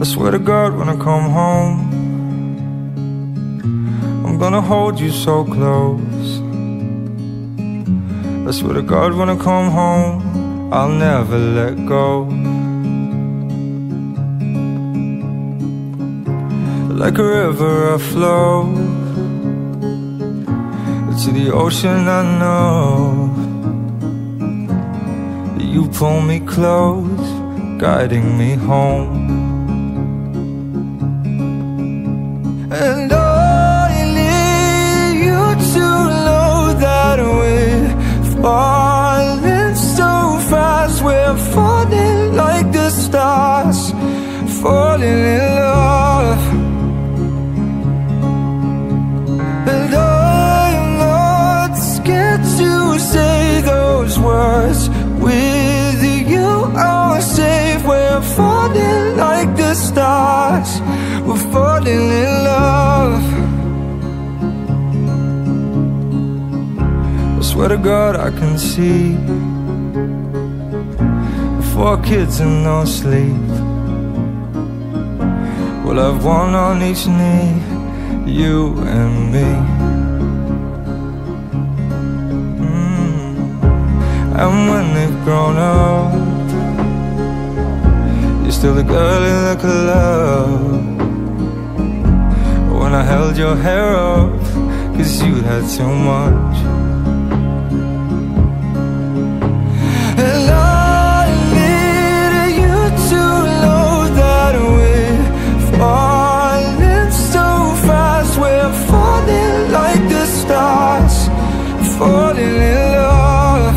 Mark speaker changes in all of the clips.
Speaker 1: I swear to God when I come home I'm gonna hold you so close. I swear to God when I come home I'll never let go. Like a river I flow To the ocean I know. You pull me close Guiding me home And I need you to know that we're falling so fast. We're falling like the stars Falling in love. And I'm not scared to say swear to God I can see Four kids and no sleep. We'll have one on each knee You and me. Mm. And when they've grown up You're still the girl in the club When I held your hair up Cause you had too much Falling in love.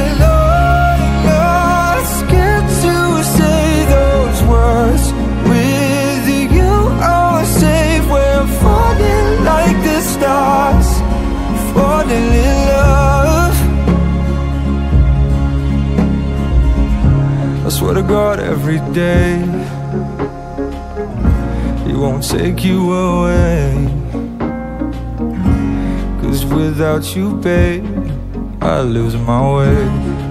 Speaker 1: And I'm not scared to say those words. With you I'm safe We're falling like the stars. Falling in love. I swear to God every day He won't take you away without you, babe I lose my way